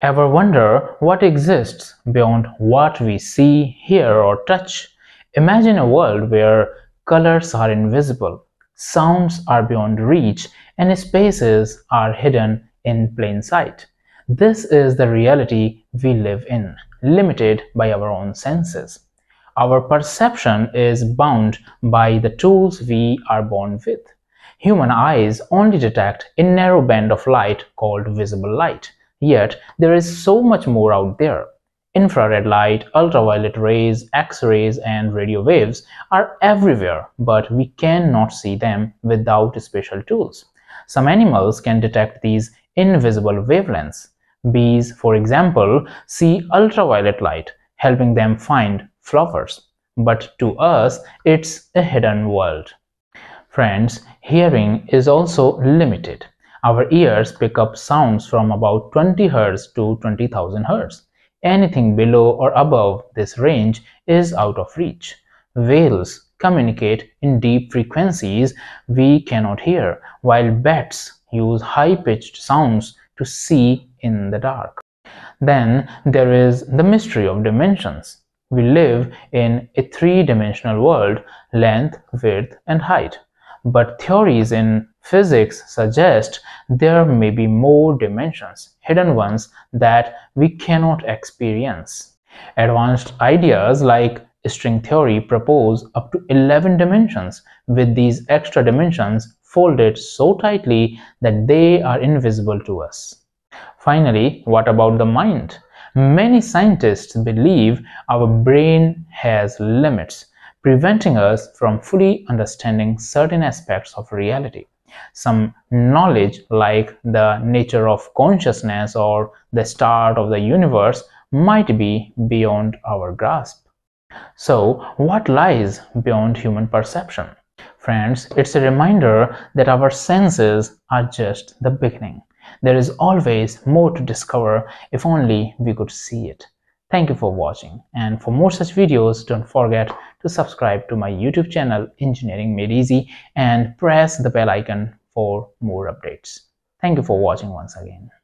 Ever wonder what exists beyond what we see, hear, or touch? Imagine a world where colors are invisible, sounds are beyond reach, and spaces are hidden in plain sight. This is the reality we live in, limited by our own senses. Our perception is bound by the tools we are born with. Human eyes only detect a narrow band of light called visible light Yet, there is so much more out there. Infrared light, ultraviolet rays, X-rays and radio waves are everywhere, but we cannot see them without special tools. Some animals can detect these invisible wavelengths. Bees, for example, see ultraviolet light, helping them find flowers. But to us, it's a hidden world. Friends, hearing is also limited. Our ears pick up sounds from about 20 Hz to 20,000 Hz. Anything below or above this range is out of reach. Whales communicate in deep frequencies we cannot hear, while bats use high-pitched sounds to see in the dark. Then there is the mystery of dimensions. We live in a three-dimensional world, length, width, and height. But theories in physics suggest there may be more dimensions, hidden ones that we cannot experience. Advanced ideas like string theory propose up to 11 dimensions, with these extra dimensions folded so tightly that they are invisible to us. Finally, what about the mind? Many scientists believe our brain has limits, preventing us from fully understanding certain aspects of reality some knowledge like the nature of consciousness or the start of the universe might be beyond our grasp. So, what lies beyond human perception? Friends, it's a reminder that our senses are just the beginning. There is always more to discover if only we could see it. Thank you for watching and for more such videos don't forget to subscribe to my YouTube channel Engineering Made Easy and press the bell icon for more updates. Thank you for watching once again.